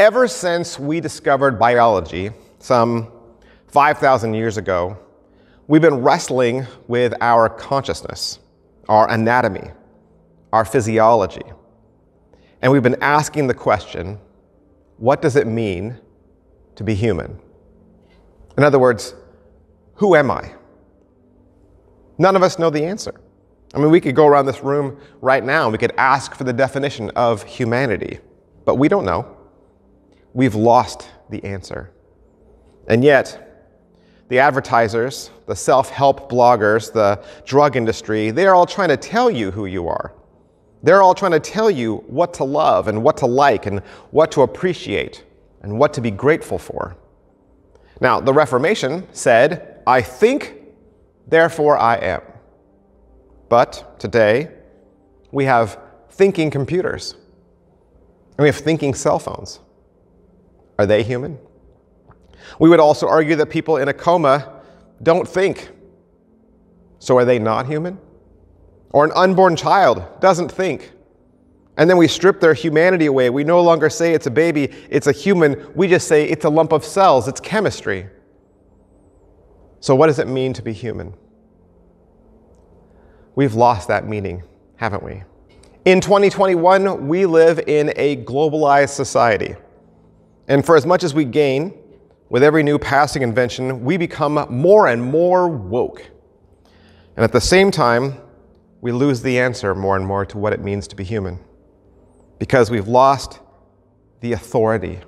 Ever since we discovered biology some 5,000 years ago, we've been wrestling with our consciousness, our anatomy, our physiology. And we've been asking the question what does it mean to be human? In other words, who am I? None of us know the answer. I mean, we could go around this room right now and we could ask for the definition of humanity, but we don't know. We've lost the answer. And yet, the advertisers, the self help bloggers, the drug industry, they are all trying to tell you who you are. They're all trying to tell you what to love and what to like and what to appreciate and what to be grateful for. Now, the Reformation said, I think, therefore I am. But today, we have thinking computers and we have thinking cell phones. Are they human? We would also argue that people in a coma don't think. So are they not human? Or an unborn child doesn't think. And then we strip their humanity away. We no longer say it's a baby, it's a human. We just say it's a lump of cells, it's chemistry. So, what does it mean to be human? We've lost that meaning, haven't we? In 2021, we live in a globalized society. And for as much as we gain with every new passing invention, we become more and more woke. And at the same time, we lose the answer more and more to what it means to be human. Because we've lost the authority.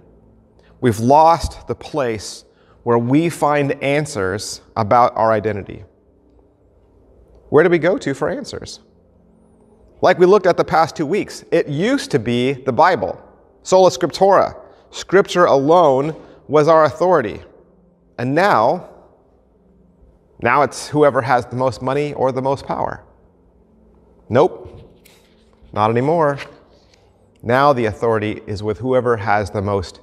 We've lost the place where we find answers about our identity where do we go to for answers? Like we looked at the past two weeks, it used to be the Bible, sola scriptura. Scripture alone was our authority. And now, now it's whoever has the most money or the most power. Nope, not anymore. Now the authority is with whoever has the most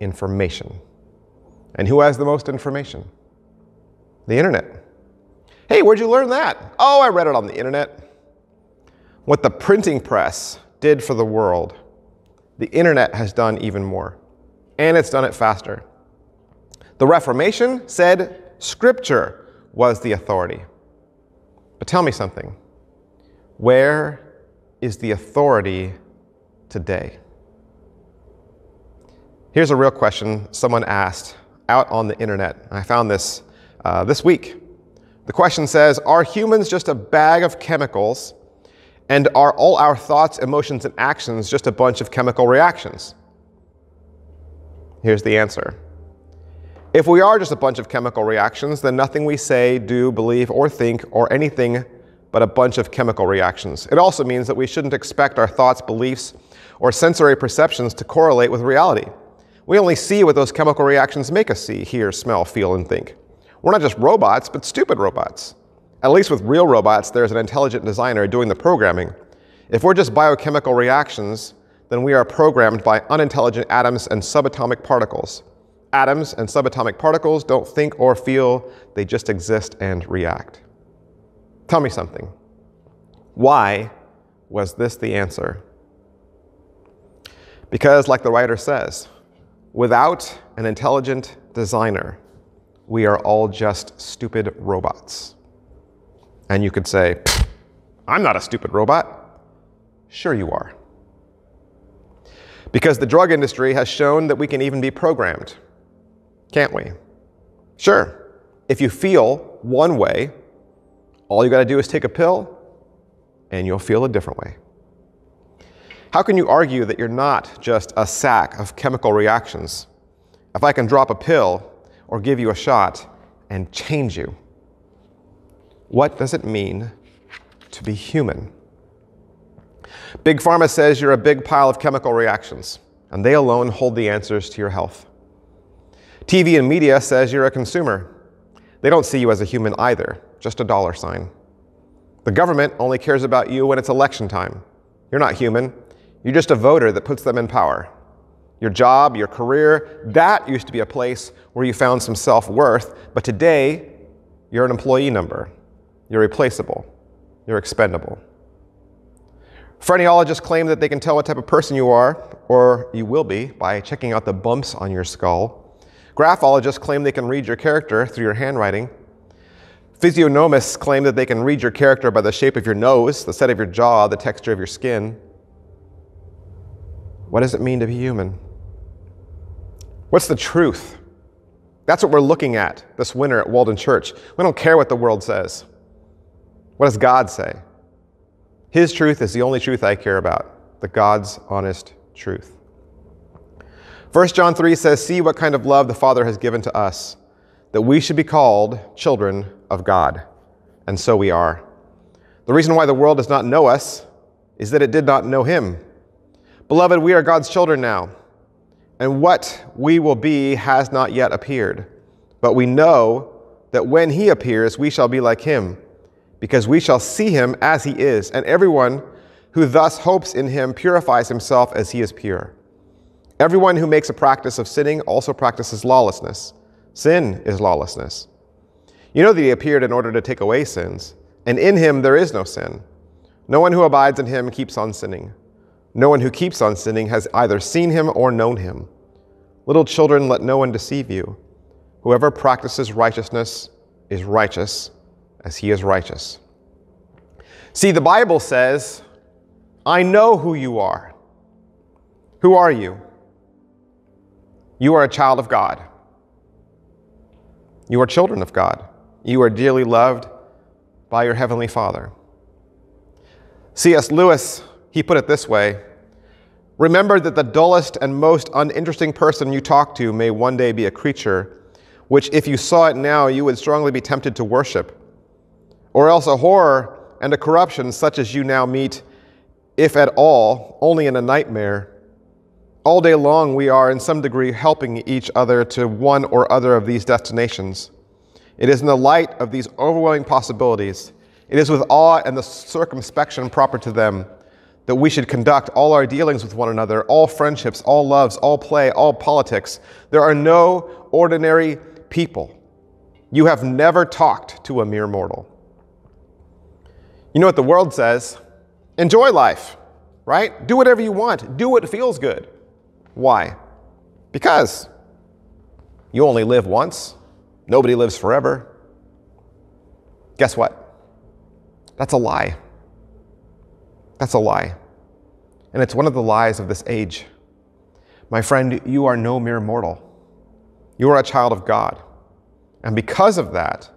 information. And who has the most information? The internet. Hey, where'd you learn that? Oh, I read it on the internet. What the printing press did for the world, the internet has done even more. And it's done it faster. The Reformation said Scripture was the authority. But tell me something. Where is the authority today? Here's a real question someone asked out on the internet. I found this uh, this week. The question says Are humans just a bag of chemicals? And are all our thoughts, emotions, and actions just a bunch of chemical reactions? Here's the answer. If we are just a bunch of chemical reactions, then nothing we say, do, believe, or think, or anything but a bunch of chemical reactions. It also means that we shouldn't expect our thoughts, beliefs, or sensory perceptions to correlate with reality. We only see what those chemical reactions make us see, hear, smell, feel, and think. We're not just robots, but stupid robots. At least with real robots, there's an intelligent designer doing the programming. If we're just biochemical reactions, then we are programmed by unintelligent atoms and subatomic particles. Atoms and subatomic particles don't think or feel, they just exist and react. Tell me something. Why was this the answer? Because, like the writer says, without an intelligent designer, we are all just stupid robots. And you could say, I'm not a stupid robot. Sure, you are. Because the drug industry has shown that we can even be programmed, can't we? Sure, if you feel one way, all you got to do is take a pill and you'll feel a different way. How can you argue that you're not just a sack of chemical reactions? If I can drop a pill or give you a shot and change you. What does it mean to be human? Big Pharma says you're a big pile of chemical reactions, and they alone hold the answers to your health. TV and media says you're a consumer. They don't see you as a human either, just a dollar sign. The government only cares about you when it's election time. You're not human. You're just a voter that puts them in power your job, your career, that used to be a place where you found some self worth. But today, you're an employee number. You're replaceable. You're expendable. Phrenologists claim that they can tell what type of person you are, or you will be, by checking out the bumps on your skull. Graphologists claim they can read your character through your handwriting. Physiognomists claim that they can read your character by the shape of your nose, the set of your jaw, the texture of your skin. What does it mean to be human? What's the truth? That's what we're looking at this winter at Walden Church. We don't care what the world says. What does God say? His truth is the only truth I care about, the God's honest truth. 1 John 3 says, See what kind of love the Father has given to us, that we should be called children of God. And so we are. The reason why the world does not know us is that it did not know Him. Beloved, we are God's children now, and what we will be has not yet appeared. But we know that when He appears, we shall be like Him, because we shall see Him as He is, and everyone who thus hopes in Him purifies himself as He is pure. Everyone who makes a practice of sinning also practices lawlessness. Sin is lawlessness. You know that he appeared in order to take away sins, and in him there is no sin. No one who abides in him keeps on sinning. No one who keeps on sinning has either seen him or known him. Little children, let no one deceive you. Whoever practices righteousness is righteous as he is righteous. See, the Bible says, I know who you are. Who are you? You are a child of God. You are children of God. You are dearly loved by your Heavenly Father. C.S. Lewis, he put it this way Remember that the dullest and most uninteresting person you talk to may one day be a creature which, if you saw it now, you would strongly be tempted to worship, or else a horror and a corruption such as you now meet, if at all, only in a nightmare all day long, we are in some degree helping each other to one or other of these destinations. It is in the light of these overwhelming possibilities, it is with awe and the circumspection proper to them, that we should conduct all our dealings with one another, all friendships, all loves, all play, all politics. There are no ordinary people. You have never talked to a mere mortal. You know what the world says? Enjoy life, right? Do whatever you want, do what feels good. Why? Because you only live once, nobody lives forever. Guess what? That's a lie. That's a lie. And it's one of the lies of this age. My friend, you are no mere mortal. You are a child of God. And because of that,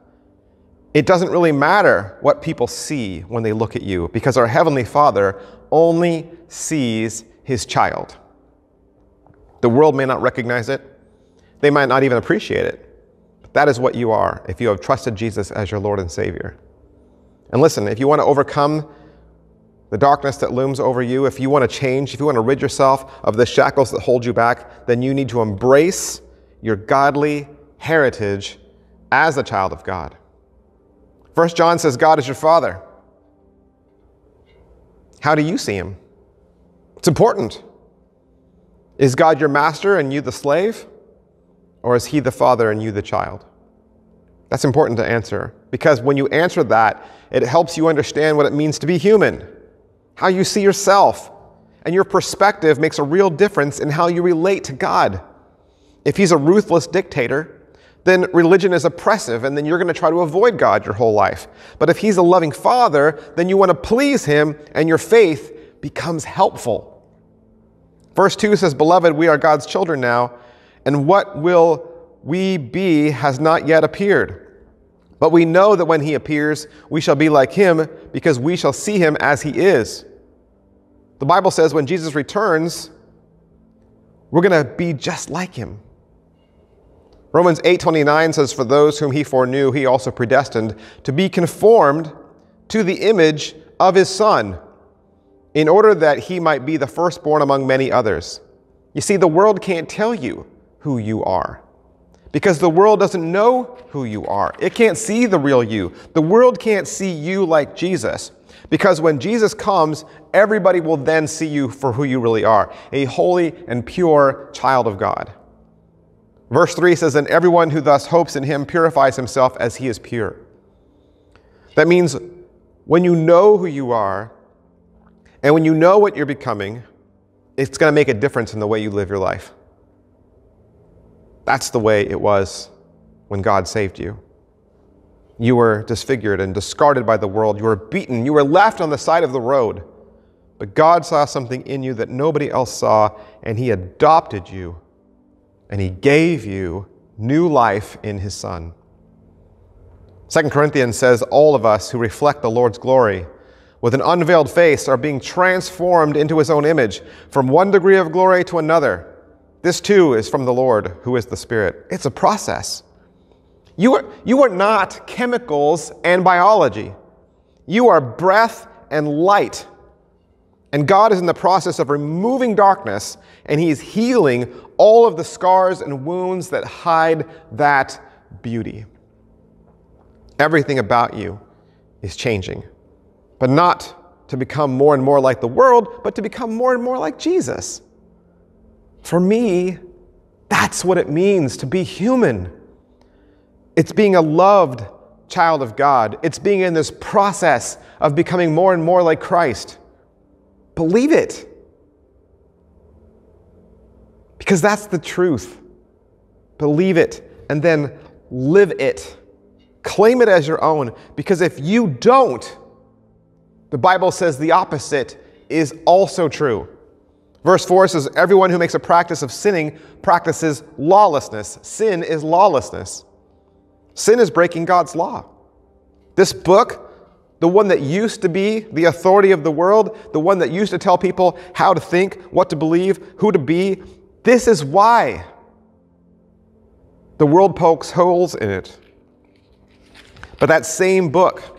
it doesn't really matter what people see when they look at you, because our Heavenly Father only sees His child. The world may not recognize it, they might not even appreciate it. But that is what you are if you have trusted Jesus as your Lord and Savior. And listen, if you want to overcome the darkness that looms over you, if you want to change, if you want to rid yourself of the shackles that hold you back, then you need to embrace your godly heritage as a child of God. First John says God is your father. How do you see him? It's important. Is God your master and you the slave? Or is he the father and you the child? That's important to answer because when you answer that, it helps you understand what it means to be human, how you see yourself, and your perspective makes a real difference in how you relate to God. If he's a ruthless dictator, then religion is oppressive, and then you're going to try to avoid God your whole life. But if he's a loving father, then you want to please him, and your faith becomes helpful. Verse 2 says, Beloved, we are God's children now, and what will we be has not yet appeared. But we know that when he appears, we shall be like him, because we shall see him as he is. The Bible says when Jesus returns, we're going to be just like him. Romans 8:29 says for those whom he foreknew he also predestined to be conformed to the image of his son in order that he might be the firstborn among many others. You see, the world can't tell you who you are because the world doesn't know who you are. It can't see the real you. The world can't see you like Jesus because when Jesus comes, everybody will then see you for who you really are a holy and pure child of God. Verse 3 says, And everyone who thus hopes in him purifies himself as he is pure. That means when you know who you are, And when you know what you're becoming, it's going to make a difference in the way you live your life. That's the way it was when God saved you. You were disfigured and discarded by the world. You were beaten. You were left on the side of the road. But God saw something in you that nobody else saw, and He adopted you, and He gave you new life in His Son. 2 Corinthians says, All of us who reflect the Lord's glory with an unveiled face are being transformed into His own image from one degree of glory to another. This too is from the Lord, who is the Spirit. It's a process. You are, you are not chemicals and biology. You are breath and light. And God is in the process of removing darkness, and He is healing all of the scars and wounds that hide that beauty. Everything about you is changing, but not to become more and more like the world, but to become more and more like Jesus. For me, that's what it means to be human. It's being a loved child of God. It's being in this process of becoming more and more like Christ. Believe it. Because that's the truth. Believe it and then live it. Claim it as your own. Because if you don't, the Bible says the opposite is also true. Verse 4 says, Everyone who makes a practice of sinning practices lawlessness. Sin is lawlessness. Sin is breaking God's law. This book, the one that used to be the authority of the world, the one that used to tell people how to think, what to believe, who to be, this is why the world pokes holes in it. But that same book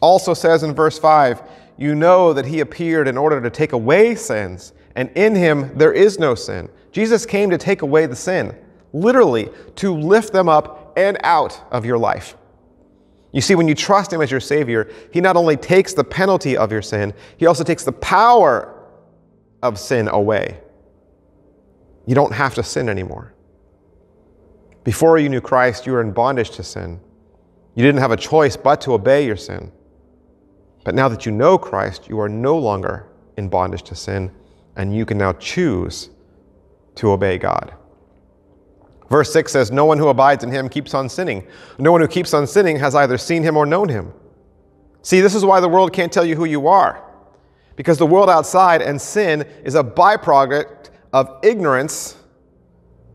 also says in verse 5 you know that he appeared in order to take away sins, and in him there is no sin. Jesus came to take away the sin, literally, to lift them up and out of your life. You see, when you trust Him as your Savior, He not only takes the penalty of your sin, He also takes the power of sin away. You don't have to sin anymore. Before you knew Christ, you were in bondage to sin. You didn't have a choice but to obey your sin. But now that you know Christ, you are no longer in bondage to sin, and you can now choose to obey God. Verse 6 says, No one who abides in him keeps on sinning. No one who keeps on sinning has either seen him or known him. See, this is why the world can't tell you who you are. Because the world outside and sin is a byproduct of ignorance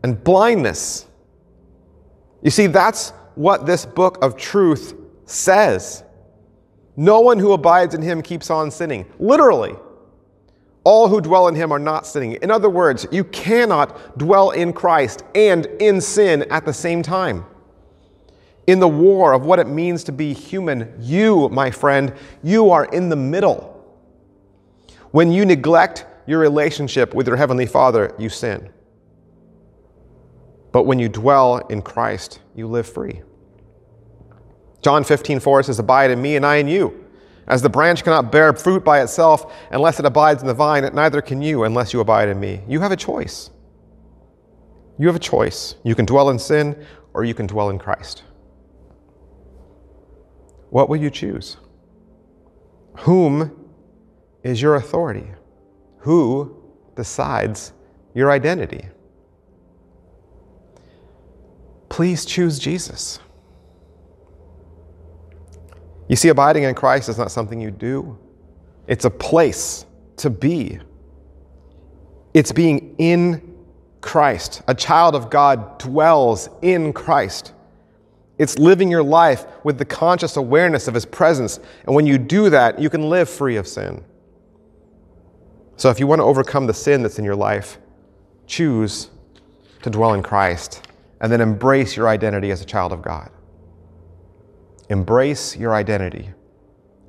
and blindness. You see, that's what this book of truth says. No one who abides in him keeps on sinning. Literally. All who dwell in him are not sinning. In other words, you cannot dwell in Christ and in sin at the same time. In the war of what it means to be human, you, my friend, you are in the middle. When you neglect your relationship with your Heavenly Father, you sin. But when you dwell in Christ, you live free. John 15, 4 says, Abide in me and I in you. As the branch cannot bear fruit by itself unless it abides in the vine, neither can you unless you abide in me. You have a choice. You have a choice. You can dwell in sin or you can dwell in Christ. What will you choose? Whom is your authority? Who decides your identity? Please choose Jesus. You see, abiding in Christ is not something you do, it's a place to be. It's being in Christ. A child of God dwells in Christ. It's living your life with the conscious awareness of His presence. And when you do that, you can live free of sin. So if you want to overcome the sin that's in your life, choose to dwell in Christ and then embrace your identity as a child of God. Embrace your identity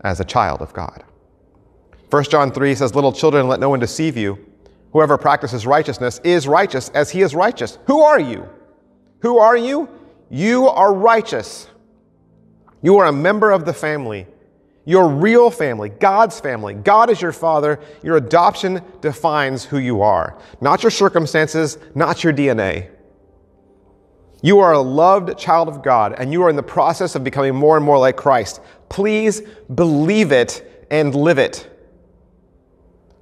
as a child of God. 1 John 3 says, Little children, let no one deceive you. Whoever practices righteousness is righteous as he is righteous. Who are you? Who are you? You are righteous. You are a member of the family, your real family, God's family. God is your father. Your adoption defines who you are, not your circumstances, not your DNA. You are a loved child of God, and you are in the process of becoming more and more like Christ. Please believe it and live it.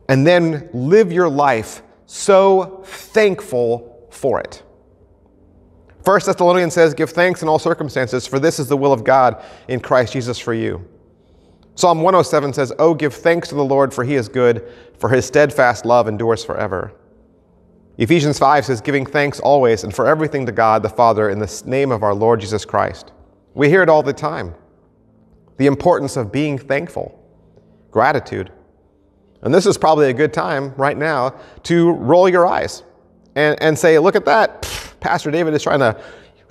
and then live your life so thankful for it. First Thessalonians says, Give thanks in all circumstances, for this is the will of God in Christ Jesus for you. Psalm 107 says, Oh, give thanks to the Lord, for he is good, for his steadfast love endures forever. Ephesians 5 says, Giving thanks always and for everything to God the Father in the name of our Lord Jesus Christ. We hear it all the time. The importance of being thankful, gratitude. And this is probably a good time right now to roll your eyes and, and say, Look at that. Pastor David is trying to,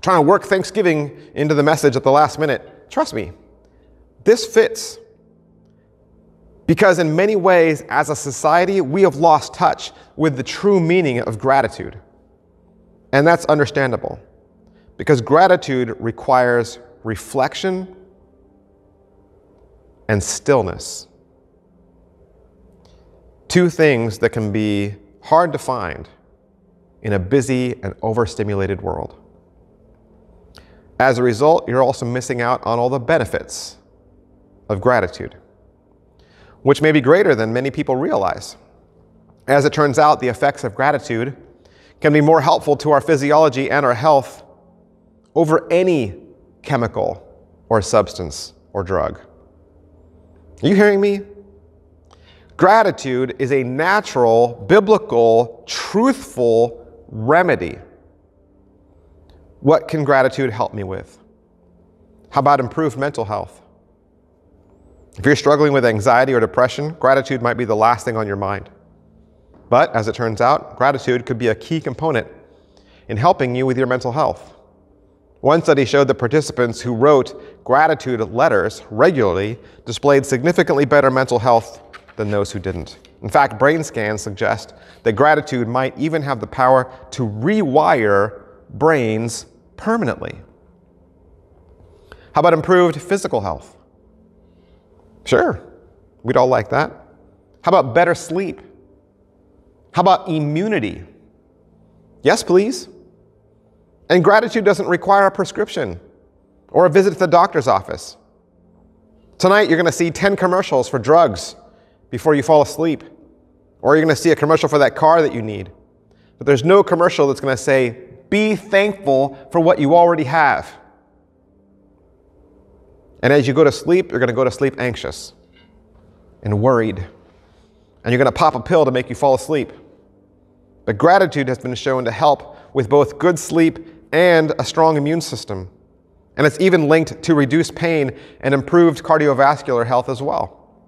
trying to work Thanksgiving into the message at the last minute. Trust me, this fits. Because in many ways, as a society, we have lost touch with the true meaning of gratitude. And that's understandable. Because gratitude requires reflection and stillness. Two things that can be hard to find in a busy and overstimulated world. As a result, you're also missing out on all the benefits of gratitude, which may be greater than many people realize. As it turns out, the effects of gratitude can be more helpful to our physiology and our health over any chemical or substance or drug. Are you hearing me? Gratitude is a natural, biblical, truthful remedy. What can gratitude help me with? How about improved mental health? If you're struggling with anxiety or depression, gratitude might be the last thing on your mind. But as it turns out, gratitude could be a key component in helping you with your mental health. One study showed that participants who wrote gratitude letters regularly displayed significantly better mental health than those who didn't. In fact, brain scans suggest that gratitude might even have the power to rewire brains permanently. How about improved physical health? Sure, we'd all like that. How about better sleep? How about immunity? Yes, please. And gratitude doesn't require a prescription or a visit to the doctor's office. Tonight, you're going to see 10 commercials for drugs before you fall asleep. Or you're going to see a commercial for that car that you need. But there's no commercial that's going to say, be thankful for what you already have. And as you go to sleep, you're going to go to sleep anxious and worried. And you're going to pop a pill to make you fall asleep. But gratitude has been shown to help with both good sleep and a strong immune system. And it's even linked to reduced pain and improved cardiovascular health as well.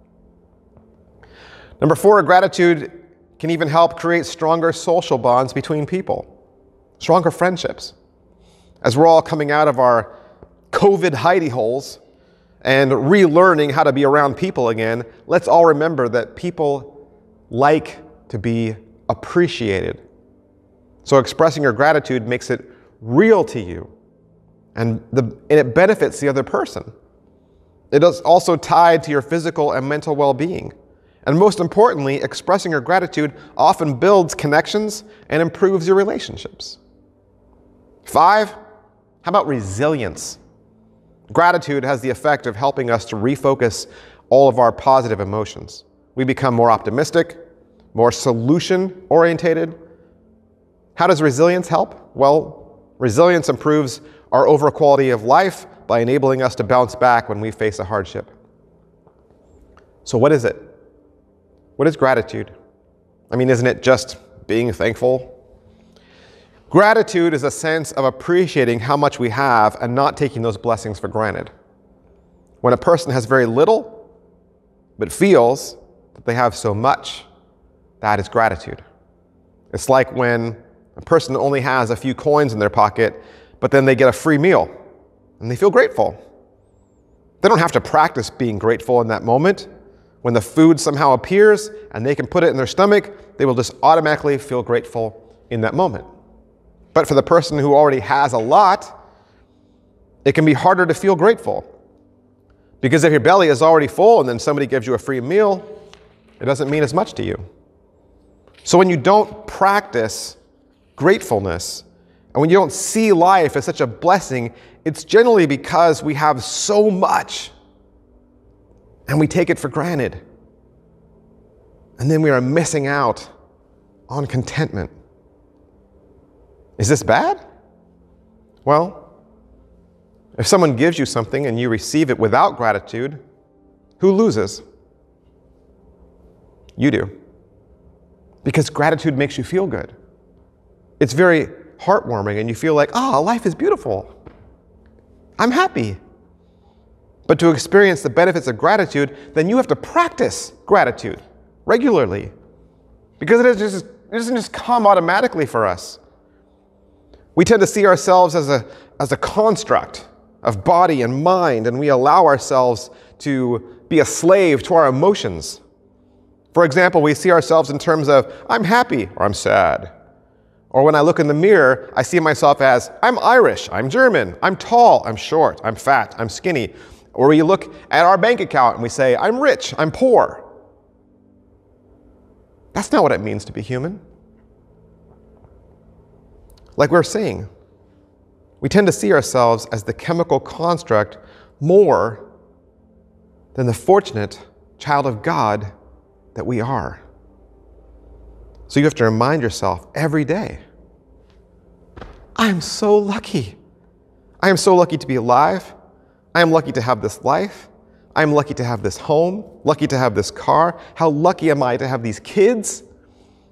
Number four, gratitude can even help create stronger social bonds between people, stronger friendships. As we're all coming out of our COVID hidey holes and relearning how to be around people again, let's all remember that people like to be appreciated. So expressing your gratitude makes it real to you and, the, and it benefits the other person. It is also tied to your physical and mental well being. And most importantly, expressing your gratitude often builds connections and improves your relationships. Five, how about resilience? Gratitude has the effect of helping us to refocus all of our positive emotions. We become more optimistic, more solution orientated. How does resilience help? Well, resilience improves our overall quality of life by enabling us to bounce back when we face a hardship. So, what is it? What is gratitude? I mean, isn't it just being thankful? Gratitude is a sense of appreciating how much we have and not taking those blessings for granted. When a person has very little, but feels that they have so much, that is gratitude. It's like when a person only has a few coins in their pocket, but then they get a free meal and they feel grateful. They don't have to practice being grateful in that moment. When the food somehow appears and they can put it in their stomach, they will just automatically feel grateful in that moment. But for the person who already has a lot, it can be harder to feel grateful. Because if your belly is already full and then somebody gives you a free meal, it doesn't mean as much to you. So when you don't practice gratefulness, and when you don't see life as such a blessing, it's generally because we have so much and we take it for granted. And then we are missing out on contentment. Is this bad? Well, if someone gives you something and you receive it without gratitude, who loses? You do. Because gratitude makes you feel good. It's very heartwarming, and you feel like, oh, life is beautiful. I'm happy. But to experience the benefits of gratitude, then you have to practice gratitude regularly. Because it, just, it doesn't just come automatically for us. We tend to see ourselves as a, as a construct of body and mind, and we allow ourselves to be a slave to our emotions. For example, we see ourselves in terms of, I'm happy or I'm sad. Or when I look in the mirror, I see myself as, I'm Irish, I'm German, I'm tall, I'm short, I'm fat, I'm skinny. Or we look at our bank account and we say, I'm rich, I'm poor. That's not what it means to be human. Like we we're saying, we tend to see ourselves as the chemical construct more than the fortunate child of God that we are. So you have to remind yourself every day I am so lucky. I am so lucky to be alive. I am lucky to have this life. I am lucky to have this home, lucky to have this car. How lucky am I to have these kids?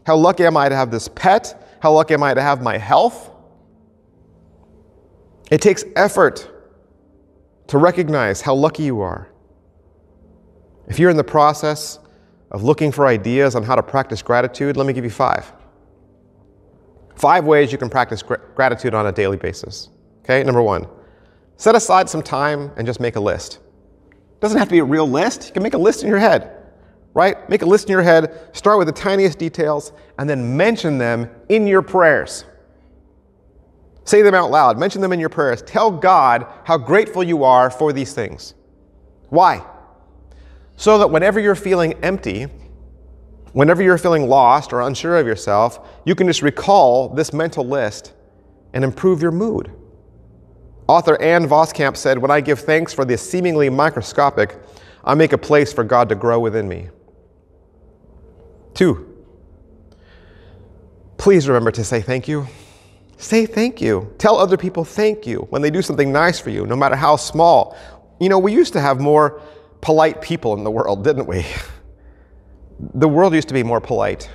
How lucky am I to have this pet? How lucky am I to have my health? It takes effort to recognize how lucky you are. If you're in the process of looking for ideas on how to practice gratitude, let me give you five. Five ways you can practice gr- gratitude on a daily basis. Okay, number one, set aside some time and just make a list. It doesn't have to be a real list, you can make a list in your head, right? Make a list in your head, start with the tiniest details, and then mention them in your prayers. Say them out loud, mention them in your prayers. Tell God how grateful you are for these things. Why? So that whenever you're feeling empty, whenever you're feeling lost or unsure of yourself, you can just recall this mental list and improve your mood. Author Ann Voskamp said, When I give thanks for the seemingly microscopic, I make a place for God to grow within me. Two, please remember to say thank you. Say thank you. Tell other people thank you when they do something nice for you, no matter how small. You know, we used to have more polite people in the world, didn't we? The world used to be more polite.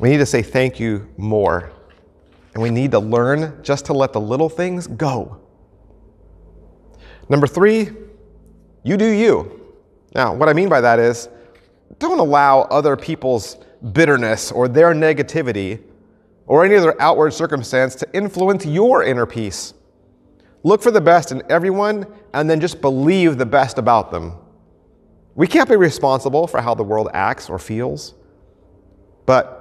We need to say thank you more. And we need to learn just to let the little things go. Number three, you do you. Now, what I mean by that is don't allow other people's bitterness or their negativity or any other outward circumstance to influence your inner peace. Look for the best in everyone and then just believe the best about them. We can't be responsible for how the world acts or feels, but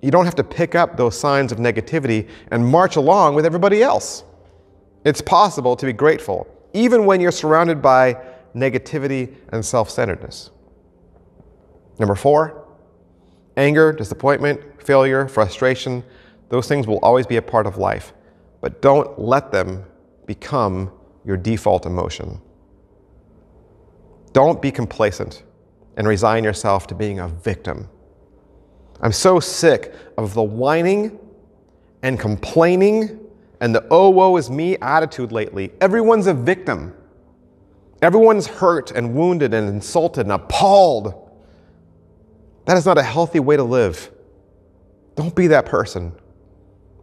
you don't have to pick up those signs of negativity and march along with everybody else. It's possible to be grateful, even when you're surrounded by negativity and self centeredness. Number four, anger, disappointment, failure, frustration, those things will always be a part of life but don't let them become your default emotion. Don't be complacent and resign yourself to being a victim. I'm so sick of the whining and complaining and the oh woe is me attitude lately. Everyone's a victim. Everyone's hurt and wounded and insulted and appalled. That is not a healthy way to live. Don't be that person.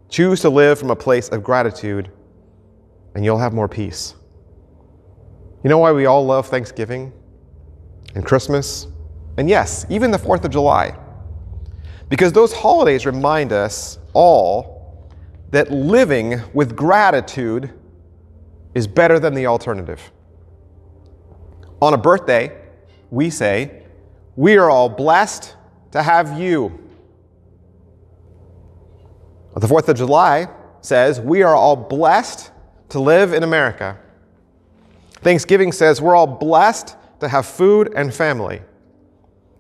Choose to live from a place of gratitude, and you'll have more peace. You know why we all love Thanksgiving and Christmas? And yes, even the 4th of July. Because those holidays remind us all that living with gratitude is better than the alternative. On a birthday, we say, We are all blessed to have you. The 4th of July says we are all blessed to live in America. Thanksgiving says we're all blessed to have food and family.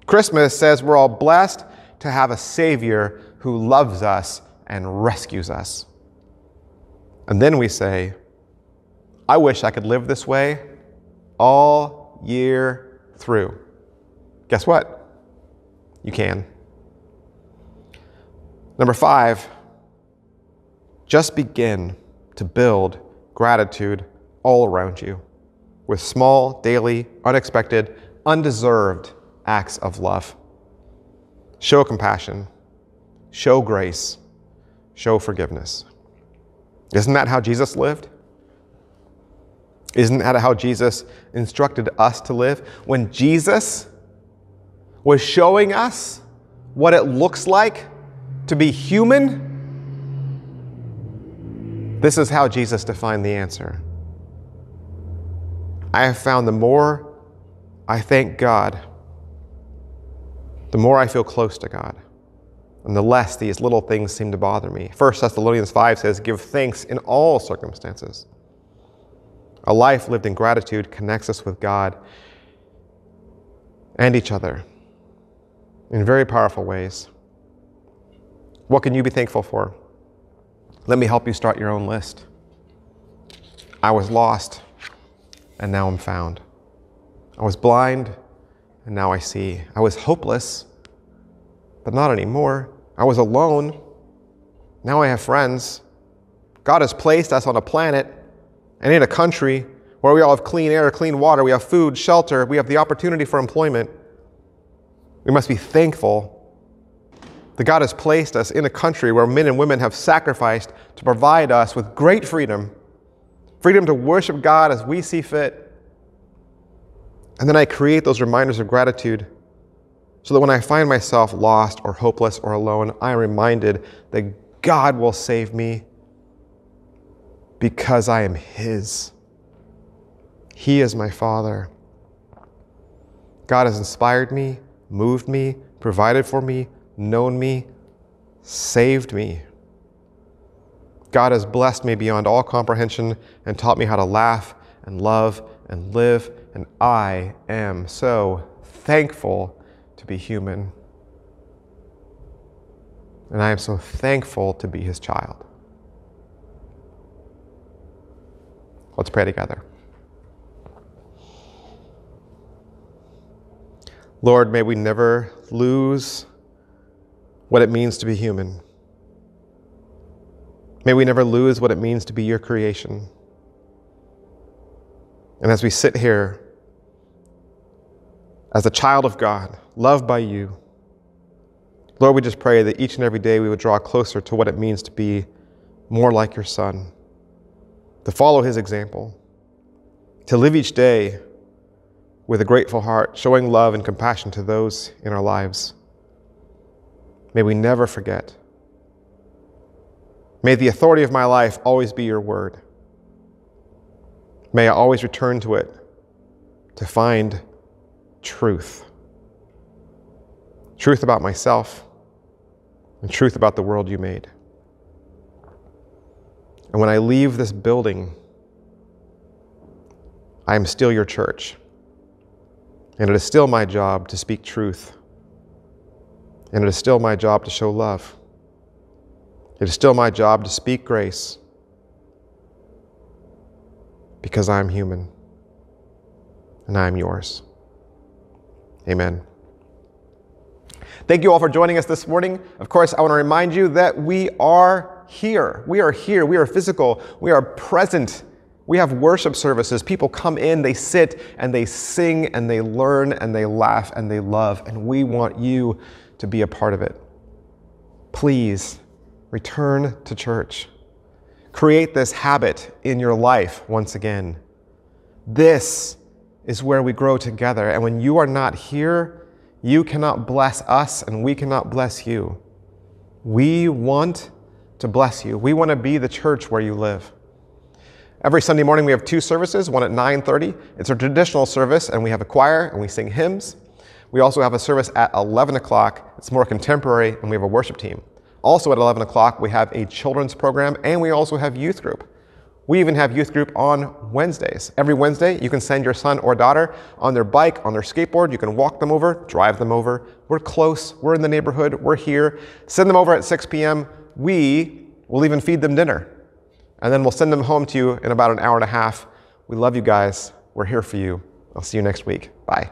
Christmas says we're all blessed to have a Savior who loves us and rescues us. And then we say, I wish I could live this way all year through. Guess what? You can. Number five, just begin to build gratitude all around you with small, daily, unexpected, undeserved acts of love. Show compassion, show grace, show forgiveness. Isn't that how Jesus lived? Isn't that how Jesus instructed us to live? When Jesus was showing us what it looks like to be human, this is how Jesus defined the answer. I have found the more I thank God, the more I feel close to God, and the less these little things seem to bother me. 1 Thessalonians 5 says, Give thanks in all circumstances. A life lived in gratitude connects us with God and each other in very powerful ways. What can you be thankful for? Let me help you start your own list. I was lost, and now I'm found. I was blind, and now I see. I was hopeless, but not anymore. I was alone. Now I have friends. God has placed us on a planet and in a country where we all have clean air, clean water, we have food, shelter, we have the opportunity for employment. We must be thankful that God has placed us in a country where men and women have sacrificed to provide us with great freedom freedom to worship God as we see fit. And then I create those reminders of gratitude so that when I find myself lost or hopeless or alone, I am reminded that God will save me because I am His. He is my Father. God has inspired me, moved me, provided for me, known me, saved me. God has blessed me beyond all comprehension and taught me how to laugh and love and live, and I am so thankful to be human. And I am so thankful to be his child. Let's pray together. Lord, may we never lose what it means to be human. May we never lose what it means to be your creation. And as we sit here as a child of God, loved by you, Lord, we just pray that each and every day we would draw closer to what it means to be more like your Son to follow his example, to live each day with a grateful heart, showing love and compassion to those in our lives. May we never forget. May the authority of my life always be your word. May I always return to it to find truth truth about myself and truth about the world you made. And when I leave this building, I am still your church. And it is still my job to speak truth. And it is still my job to show love. It is still my job to speak grace because I am human and I am yours. Amen. Thank you all for joining us this morning. Of course, I want to remind you that we are here. We are here. We are physical. We are present. We have worship services. People come in, they sit, and they sing, and they learn, and they laugh, and they love. And we want you to be a part of it. Please return to church. Create this habit in your life once again. This is where we grow together. And when you are not here, you cannot bless us and we cannot bless you. We want to bless you. We want to be the church where you live. Every Sunday morning we have two services, one at 9:30. It's a traditional service and we have a choir and we sing hymns. We also have a service at 11 o'clock. It's more contemporary and we have a worship team. Also at 11 o'clock we have a children's program and we also have youth group. We even have youth group on Wednesdays. Every Wednesday, you can send your son or daughter on their bike, on their skateboard. You can walk them over, drive them over. We're close. We're in the neighborhood. We're here. Send them over at 6 p.m. We will even feed them dinner. And then we'll send them home to you in about an hour and a half. We love you guys. We're here for you. I'll see you next week. Bye.